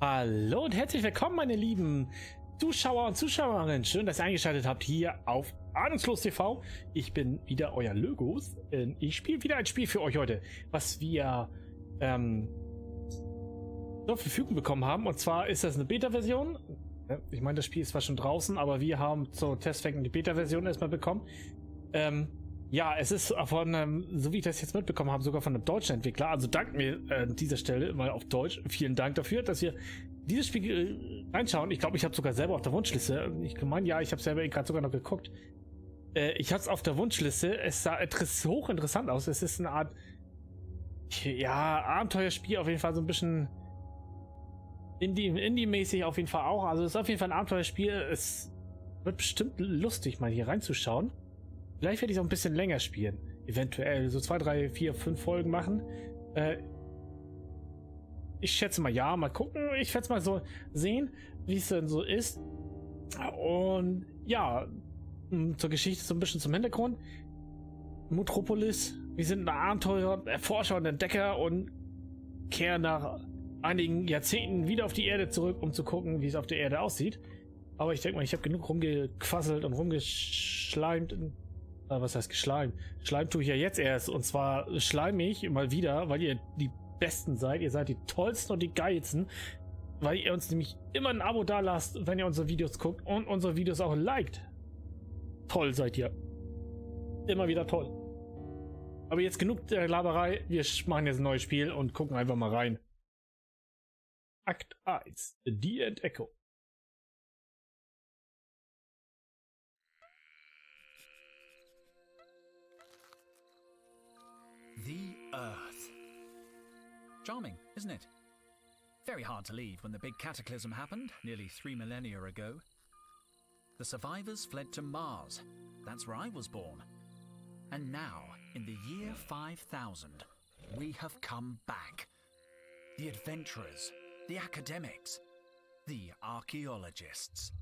Hallo und herzlich willkommen, meine lieben Zuschauer und Zuschauerinnen. Schön, dass ihr eingeschaltet habt hier auf Ahnungslos TV. Ich bin wieder euer Logos. Ich spiele wieder ein Spiel für euch heute, was wir ähm, zur Verfügung bekommen haben. Und zwar ist das eine Beta-Version. Ich meine, das Spiel ist zwar schon draußen, aber wir haben zur Testzwecken die Beta-Version erstmal bekommen. Ähm, ja, es ist von, ähm, so wie ich das jetzt mitbekommen habe, sogar von einem deutschen Entwickler. Also dank mir äh, an dieser Stelle mal auf Deutsch. Vielen Dank dafür, dass ihr dieses Spiel äh, reinschauen. Ich glaube, ich habe sogar selber auf der Wunschliste. Ich meine, ja, ich habe selber gerade sogar noch geguckt. Äh, ich hatte es auf der Wunschliste. Es sah hochinteressant aus. Es ist eine Art, ja, Abenteuerspiel auf jeden Fall so ein bisschen Indie-mäßig Indie auf jeden Fall auch. Also es ist auf jeden Fall ein Abenteuerspiel. Es wird bestimmt lustig, mal hier reinzuschauen. Vielleicht werde ich auch ein bisschen länger spielen. Eventuell so zwei, drei, vier, fünf Folgen machen. Äh, ich schätze mal ja, mal gucken. Ich werde es mal so sehen, wie es denn so ist. Und ja, hm, zur Geschichte so ein bisschen zum Hintergrund. Metropolis, wir sind ein Abenteurer, Erforscher und Entdecker und kehren nach einigen Jahrzehnten wieder auf die Erde zurück, um zu gucken, wie es auf der Erde aussieht. Aber ich denke mal, ich habe genug rumgequasselt und rumgeschleimt was heißt geschleimt? Schleim tue ich ja jetzt erst. Und zwar schleimig mal wieder, weil ihr die Besten seid. Ihr seid die Tollsten und die Geilsten. Weil ihr uns nämlich immer ein Abo da lasst, wenn ihr unsere Videos guckt und unsere Videos auch liked. Toll seid ihr. Immer wieder toll. Aber jetzt genug der Laberei. Wir machen jetzt ein neues Spiel und gucken einfach mal rein. Akt 1. Die Entdeckung. Charming, isn't it? Very hard to leave when the big cataclysm happened nearly three millennia ago. The survivors fled to Mars. That's where I was born. And now, in the year 5000, we have come back. The adventurers, the academics, the archaeologists.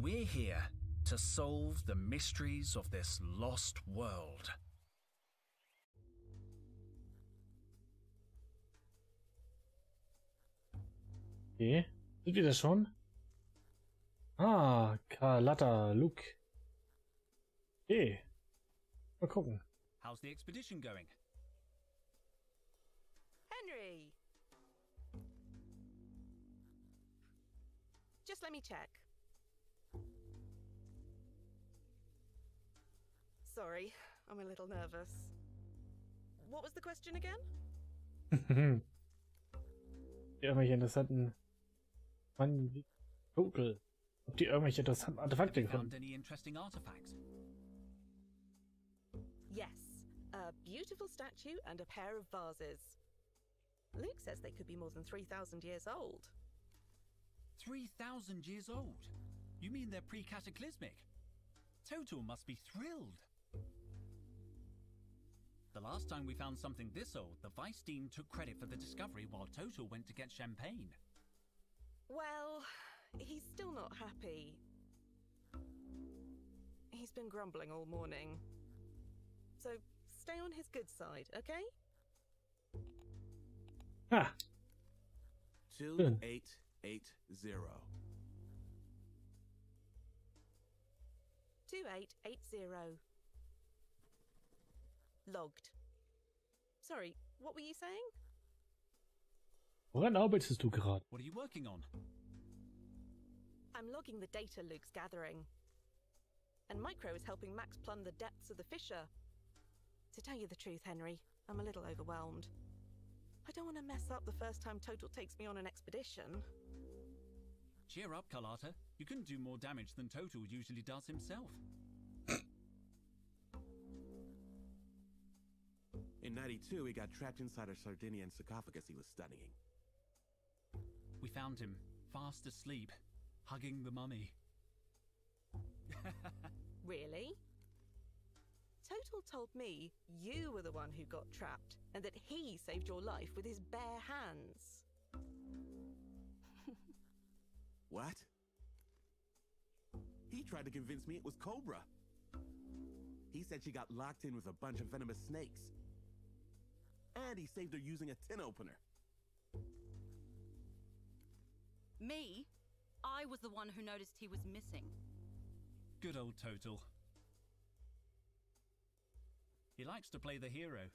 We're here to solve the mysteries of this lost world. Okay. Sind wir das schon? Ah, Carlotta, Luke. Okay. Mal gucken. How's the expedition going? Henry! Just let me check. Sorry, I'm a little nervous. What was the question again? die irgendwelche interessanten Mann, Total. Ob die irgendwelche interessanten Artefakte Found any interesting artifacts? Yes, a beautiful statue and a pair of vases. Luke says they could be more than 3,000 years old. 3,000 years old? You mean they're pre-cataclysmic? Totel must be thrilled. The last time we found something this old, the Vice Dean took credit for the discovery while Totel went to get champagne. Well, he's still not happy. He's been grumbling all morning. So stay on his good side, okay? Ah. 2880. 2880. Logged. Sorry, what were you saying? Woran arbeitest du gerade? What are you working on? I'm logging the data Luke's gathering. And Micro is helping Max plumb the depths of the fissure. To tell you the truth, Henry, I'm a little overwhelmed. I don't want to mess up the first time Totel takes me on an expedition. Cheer up, Carlotta. You couldn't do more damage than Totel usually does himself. In 92, he got trapped inside a Sardinian sarcophagus he was studying. We found him, fast asleep, hugging the mummy. really? Totel told me you were the one who got trapped and that he saved your life with his bare hands. what? He tried to convince me it was Cobra. He said she got locked in with a bunch of venomous snakes. And he saved her using a tin opener. Me? I was the one who noticed he was missing. Good old Totel. He likes to play the hero.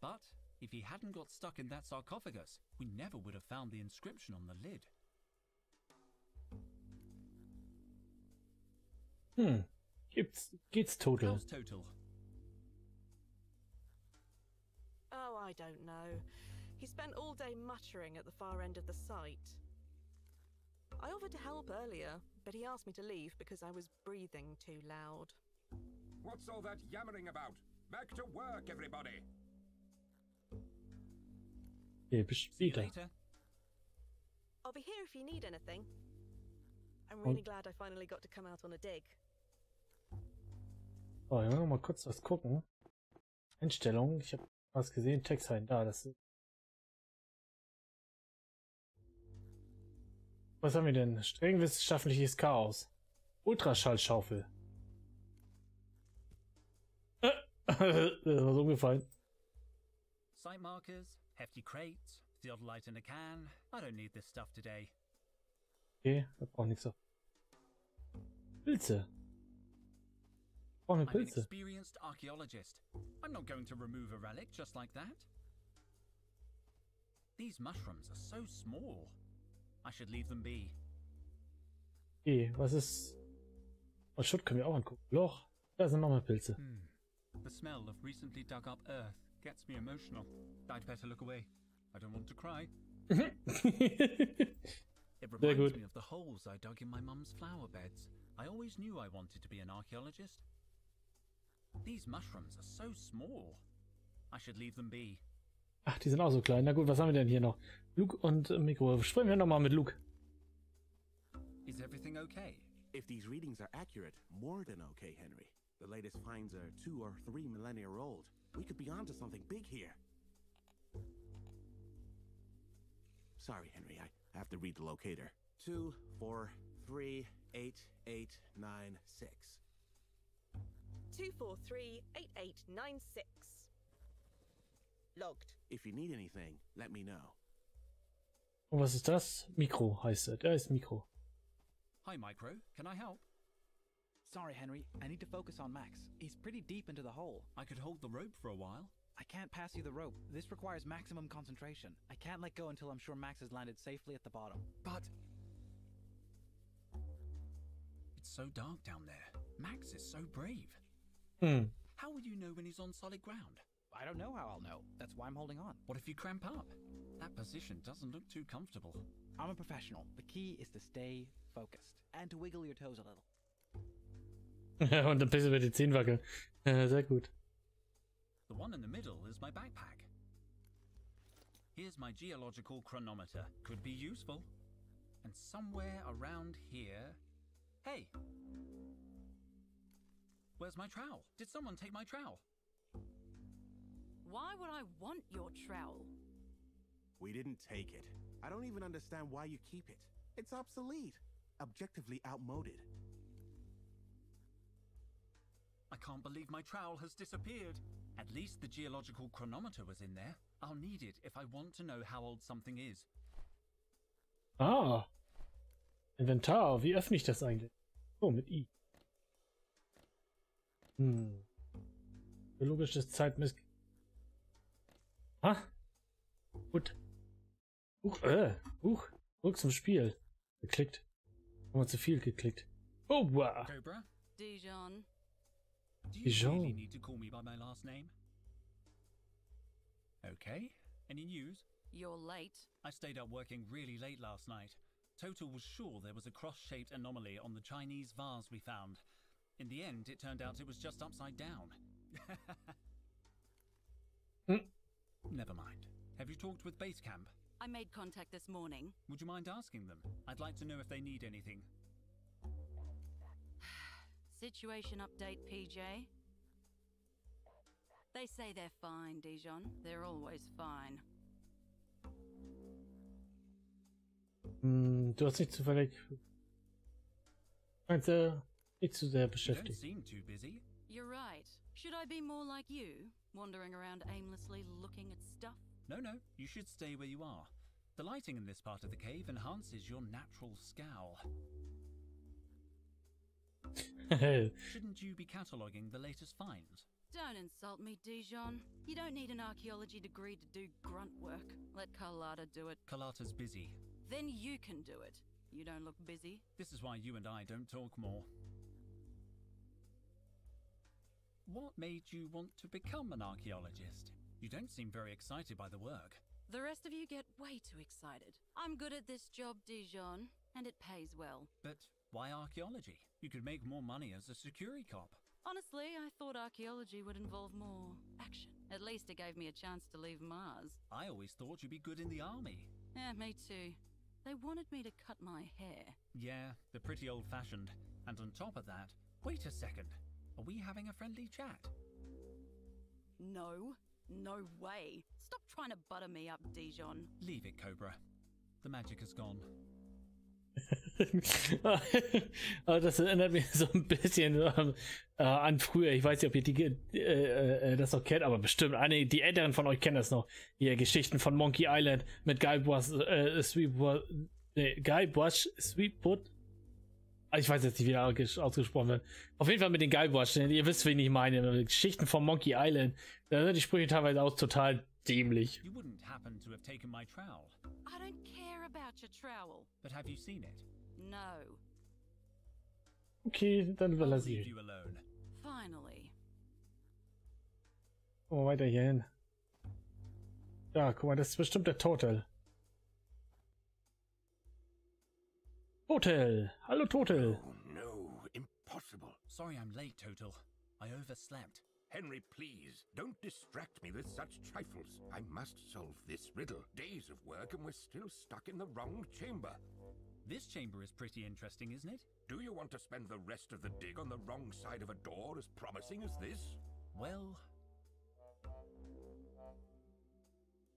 But if he hadn't got stuck in that sarcophagus, we never would have found the inscription on the lid. Hm. Gibt's, geht's total? How's Totel? Oh, I don't know. He spent all day muttering at the far end of the site. I offered to help earlier, but he asked me to leave because I was breathing too loud. What's all that yammering about? Back to work, everybody! Okay, bis See you later. I'll be here if you need anything. I'm oh. really Und- glad I finally got to come out on a dig. So, wir wollen noch mal kurz was gucken. Einstellungen. Ich habe was gesehen. Text sein. Da, das ist. Was haben wir denn? Streng wissenschaftliches Chaos. Ultraschallschaufel. Äh, das war so umgefallen. Site markers, hefty crates, theodolite in a can. I don't need this stuff today. Okay, da braucht nichts auf. Pilze. Brauchen wir I'm an Pilze. experienced archaeologist. I'm not going to remove a relic just like that. These mushrooms are so small. I should leave them be. Okay, was ist. Oh, Schutt können wir auch angucken. Loch. Da sind nochmal Pilze. Hmm. The smell of recently dug up earth gets me emotional. I'd better look away. I don't want to cry. It reminds me of the holes I dug in my mum's flower beds. I always knew I wanted to be an archaeologist. These mushrooms are so small. I should leave them be. Ach, die sind auch so klein. Na gut, was haben wir denn hier noch? Luke und Mikro. Sprechen wir nochmal mit Luke. Is everything okay? If these readings are accurate, more than okay, Henry. The latest finds are two or three millennia old. We could be onto something big here. Sorry, Henry, I have to read the locator. Two, four, three, eight, eight, nine, six. 2438896. Logged. If you need anything, let me know. Und was ist das? Mikro heißt er. Der ist Mikro. Hi, Micro. Can I help? Sorry, Henry. I need to focus on Max. He's pretty deep into the hole. I could hold the rope for a while. I can't pass you the rope. This requires maximum concentration. I can't let go until I'm sure Max has landed safely at the bottom. But. It's so dark down there. Max is so brave. Hmm. How will you know when he's on solid ground? I don't know how I'll know. That's why I'm holding on. What if you cramp up? That position doesn't look too comfortable. I'm a professional. The key is to stay focused and to wiggle your toes a little. und ein bisschen mit den Zehen wackeln. Äh, Sehr gut. The one in the middle is my backpack. Here's my geological chronometer. Could be useful. And somewhere around here. Hey! Where's my trowel? Did someone take my trowel? Why would I want your trowel? We didn't take it. I don't even understand why you keep it. It's obsolete. Objectively outmoded. I can't believe my trowel has disappeared. At least the geological chronometer was in there. I'll need it if I want to know how old something is. Ah. Inventar. Wie öffne ich das eigentlich? Oh, mit I. Hm. Biologisches Zeitmess... Ah. Gut. Huch, äh. Huch. Zurück zum Spiel. Geklickt. Haben wir zu viel geklickt. Oh, wow. Cobra, Dijon. do you Dijon. really need to call me by my last name? Okay. Any news? You're late. I stayed up working really late last night. Totel was sure there was a cross shaped anomaly on the Chinese vase we found. In the end, it turned out it was just upside down. Hmm. Never mind. Have you talked with Base Camp? I made contact this morning. Would you mind asking them? I'd like to know if they need anything. Situation update, PJ. They say they're fine, Dijon. They're always fine. Hm, du hast nicht zufällig... Meinst du, nicht zu sehr You don't beschäftigt? seem too busy. You're right. Should I be more like you, wandering around aimlessly looking at stuff? No, no, you should stay where you are. The lighting in this part of the cave enhances your natural scowl. Shouldn't you be cataloguing the latest finds? Don't insult me, Dijon. You don't need an archaeology degree to do grunt work. Let Carlotta do it. Carlotta's busy. Then you can do it. You don't look busy. This is why you and I don't talk more. What made you want to become an archaeologist? You don't seem very excited by the work. The rest of you get way too excited. I'm good at this job, Dijon, and it pays well. But why archaeology? You could make more money as a security cop. Honestly, I thought archaeology would involve more action. At least it gave me a chance to leave Mars. I always thought you'd be good in the army. Yeah, me too. They wanted me to cut my hair. Yeah, they're pretty old fashioned. And on top of that, wait a second. Are we having a friendly chat? No, no way. Stop trying to butter me up, Dijon. Leave it, Cobra. The magic has gone. Aber das erinnert mich so ein bisschen ähm, äh, an früher. Ich weiß nicht, ob ihr die, äh, äh, das noch kennt, aber bestimmt. Eine, die Älteren von euch kennen das noch. Hier Geschichten von Monkey Island mit Guybrush, äh, Sweetwood, nee, Guybrush, Sweetwood. Ich weiß jetzt nicht, wie er ausges- ausgesprochen wird. Auf jeden Fall mit den Guybrush. ne? Ihr wisst, wen ich meine. Geschichten von Monkey Island. Da sind die Sprüche teilweise auch total dämlich. You wouldn't happen to have taken my trowel, I don't care about your trowel. but have you seen it? No. Okay, dann überlasse ich. Finally. Oh, weiter hier hin. Ja, guck mal, das ist bestimmt der Totel. Totel! Hallo Totel! Oh, no, impossible. Sorry I'm late, Totel. I overslept. Henry, please, don't distract me with such trifles. I must solve this riddle. Days of work and we're still stuck in the wrong chamber. This chamber is pretty interesting, isn't it? Do you want to spend the rest of the dig on the wrong side of a door as promising as this? Well.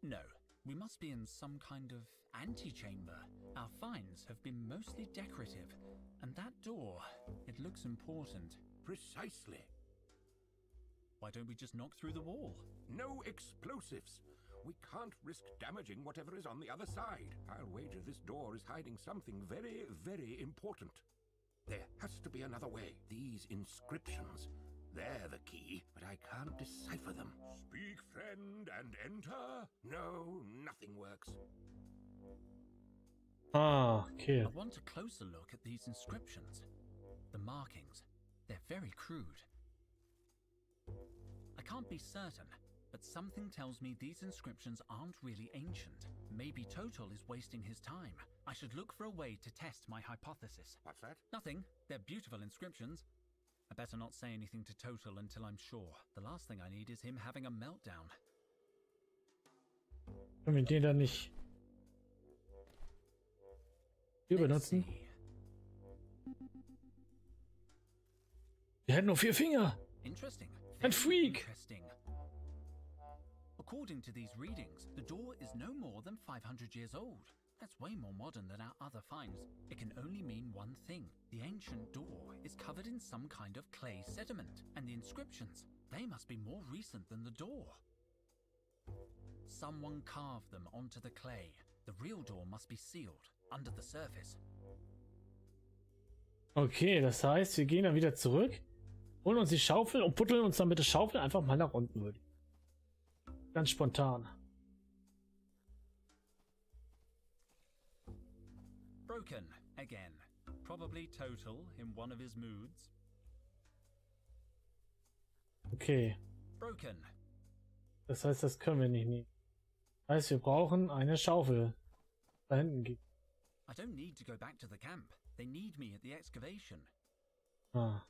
No. We must be in some kind of antechamber. Our finds have been mostly decorative, and that door, it looks important. Precisely. Why don't we just knock through the wall? No explosives. We can't risk damaging whatever is on the other side. I'll wager this door is hiding something very, very important. There has to be another way. These inscriptions, they're the key, but I can't decipher them. Speak, friend, and enter? No, nothing works. Ah, okay. I want a closer look at these inscriptions. The markings, they're very crude. I can't be certain, but something tells me these inscriptions aren't really ancient. Maybe Totel is wasting his time. I should look for a way to test my hypothesis. What's that? Nothing. They're beautiful inscriptions. I better not say anything to Totel until I'm sure. The last thing I need is him having a meltdown. Können wir den dann nicht hier Let's benutzen? see. Der hat nur vier Finger! Interesting. Ein freak. Interesting. According to these readings, the door is no more than 500 years old. That's way more modern than our other finds. It can only mean one thing. The ancient door is covered in some kind of clay sediment, and the inscriptions, they must be more recent than the door. Someone carved them onto the clay. The real door must be sealed, under the surface. Okay, das heißt, wir gehen dann wieder zurück, holen uns die Schaufel und buddeln uns dann mit der Schaufel einfach mal nach unten, würde ich. Ganz spontan. Broken, again. Probably Total in one of his moods. Okay, Broken. das heißt, das können wir nicht nehmen. Heißt, wir brauchen eine Schaufel. Da hinten geht. I don't need to go back to the camp. They need me at the excavation. Ah.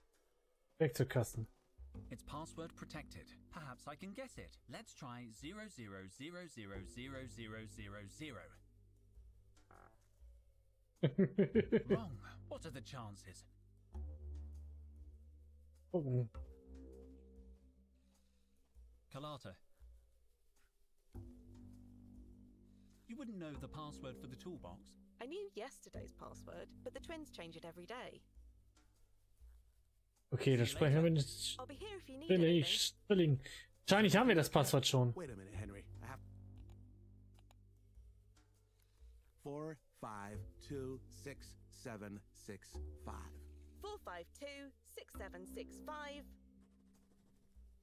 Werkzeugkasten. It's password protected. Perhaps I can guess it. Let's try 00000000. Wrong. What are the chances? Kalata. You wouldn't know the password for the toolbox? I knew yesterday's password, but the twins change it every day. Okay, dann sprechen wir mit I'll be here if you need Billy, anything. Stilling. Wahrscheinlich haben wir das Passwort schon. Wait a minute, Henry. I have. Four, five, two, six, seven, six, five. 452 6765.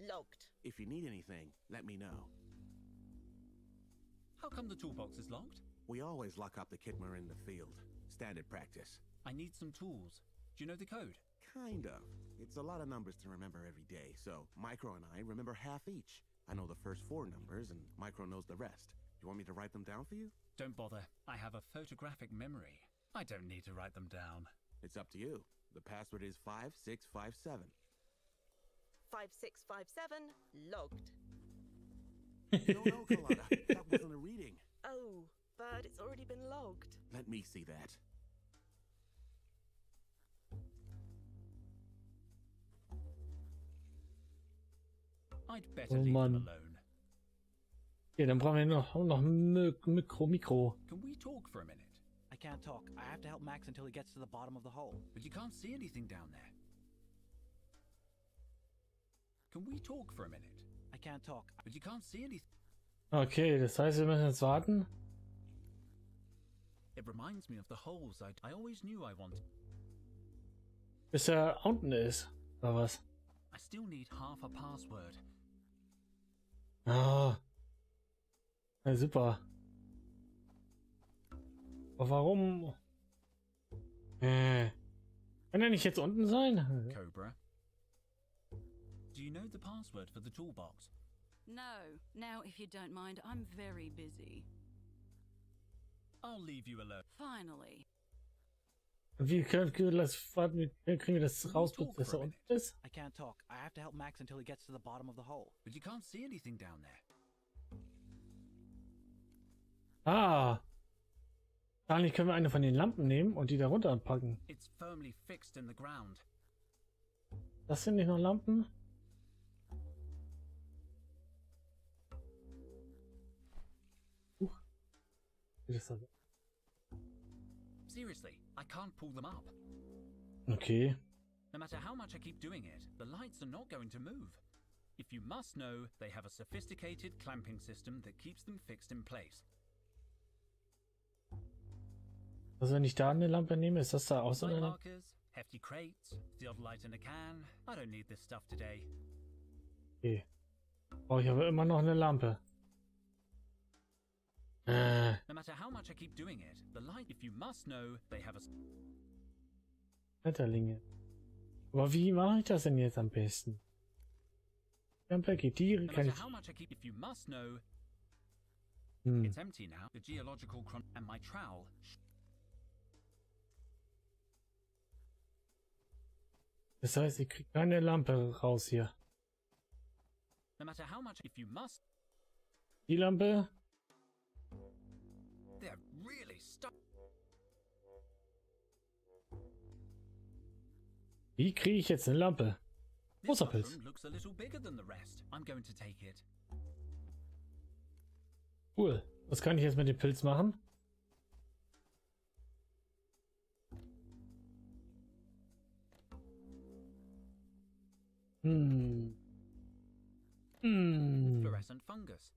Logged. If you need anything, let me know. How come the toolbox is locked? We always lock up the kit we're in the field. Standard practice. I need some tools. Do you know the code? Kind of. It's a lot of numbers to remember every day, so Micro and I remember half each. I know the first four numbers, and Micro knows the rest. You want me to write them down for you? Don't bother. I have a photographic memory. I don't need to write them down. It's up to you. The password is 5657. 5657. Logged. No, no, Carlotta. that wasn't a reading. Oh, but it's already been logged. Let me see that. I'd better Oh, leave Mann. them alone. Okay, dann brauchen wir noch, noch Mik- Mikro, Mikro. Can we talk for a minute? I can't talk. I have to help Max until he gets to the bottom of the hole. But you can't see anything down there. Can we talk for a minute? I can't talk. But you can't see anything. Okay, das heißt, wir müssen jetzt warten. It reminds me of the holes I, I always knew I wanted. Bis er unten ist. Oder was? I still need half a password. Ah. Ja, super. Aber warum? Äh. Kann er nicht jetzt unten sein? Cobra. Do you know the password for the toolbox? No. Now, if you don't mind, I'm very busy. I'll leave you alone. Finally. Wie können wir das, warten, kriegen wir das raus, dass er unten ist? I can't talk. I have to help Max until he gets to the bottom of the hole. But you can't see anything down there. Ah. Eigentlich können wir eine von den Lampen nehmen und die da runter packen. It's firmly fixed in the ground. Das sind nicht noch Lampen? Seriously, I can't pull them up. Okay. No matter how much I keep doing it, the lights are not going to move. If you must know, they have a sophisticated clamping system that keeps them fixed in place. Also wenn ich da eine Lampe nehme, ist das da auch so eine Lampe? hefty crates, the odd light in a can. I don't need this stuff today. Okay. Brauche ich aber immer noch eine Lampe. Äh, No matter how much I keep doing it, the light, if you must know, they have a. s- Schmetterlinge. Aber wie mache ich das denn jetzt am besten? Lampe geht die, No kann matter ich... how much I keep, if you must know, Hm. it's empty now. The geological chron and my trowel. sh- Das heißt, ich kriege keine Lampe raus hier. No matter how much, if you must, Die Lampe? Wie kriege ich jetzt eine Lampe? This Großer Pilz. mushroom looks a little bigger than the rest. I'm going to take it. Cool. Was kann ich jetzt mit dem Pilz machen? Hm. Hm. Fluorescent fungus.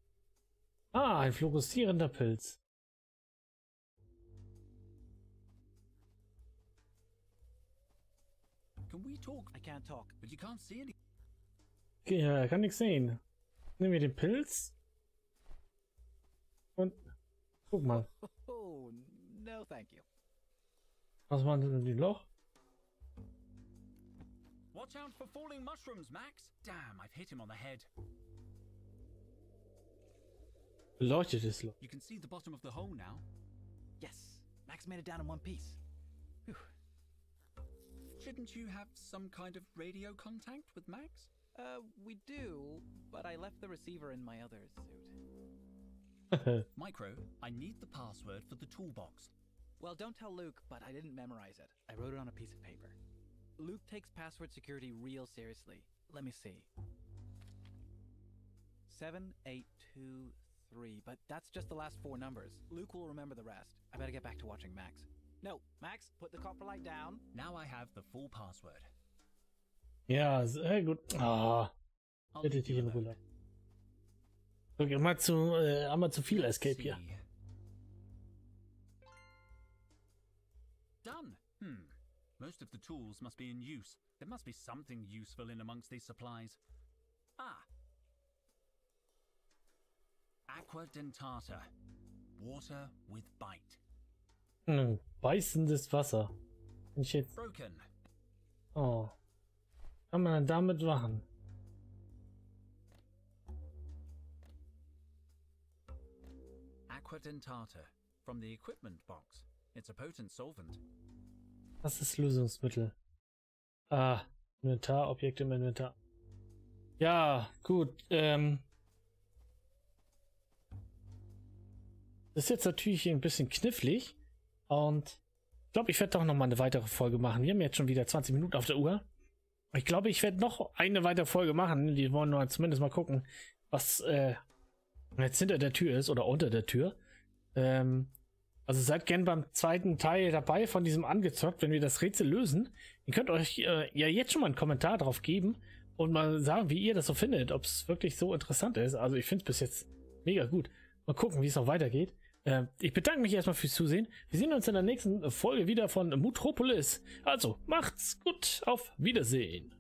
Ah, ein fluoreszierender Pilz. Can we talk? I can't talk. But you can't see any. Ja, kann nichts sehen. Nehmen wir den Pilz. Und guck mal. Oh, no thank you. Was machen denn die Loch? Watch out for falling mushrooms, Max. Damn, I've hit him on the head. Beleuchtetes Loch. You can see the bottom of the hole now. Yes, Max made it down in one piece. Phew. Shouldn't you have some kind of radio contact with Max? Uh, we do, but I left the receiver in my other suit. Micro, I need the password for the toolbox. Well, don't tell Luke, but I didn't memorize it. I wrote it on a piece of paper. Luke takes password security real seriously. Let me see. 7823, but that's just the last four numbers. Luke will remember the rest. I better get back to watching Max. No, Max, put the copper light down. Now I have the full password. Ja, sehr gut. Ah, I'll bitte leave dich you in alone. Ruhe. Okay, mal zu, äh, einmal zu viel Escape hier. Done. Hmm. Most of the tools must be in use. There must be something useful in amongst these supplies. Ah. Aqua dentata. Water with bite. Hm, beißendes Wasser. Wenn ich jetzt. Oh. Kann man dann damit machen? Aqua dentata. From the equipment box. It's a potent solvent. Was ist Lösungsmittel? Ah, Inventar, Objekte im Inventar. Ja, gut. Ähm, das ist jetzt natürlich ein bisschen knifflig. Und ich glaube, ich werde doch noch mal eine weitere Folge machen. Wir haben jetzt schon wieder 20 Minuten auf der Uhr. Ich glaube, ich werde noch eine weitere Folge machen. Die wollen nur zumindest mal gucken, was äh, jetzt hinter der Tür ist oder unter der Tür. Ähm, also seid gern beim zweiten Teil dabei von diesem angezockt, wenn wir das Rätsel lösen. Ihr könnt euch äh, ja jetzt schon mal einen Kommentar drauf geben und mal sagen, wie ihr das so findet, ob es wirklich so interessant ist. Also ich finde es bis jetzt mega gut. Mal gucken, wie es noch weitergeht. Äh, ich bedanke mich erstmal fürs Zusehen. Wir sehen uns in der nächsten Folge wieder von Mutropolis. Also macht's gut, auf Wiedersehen.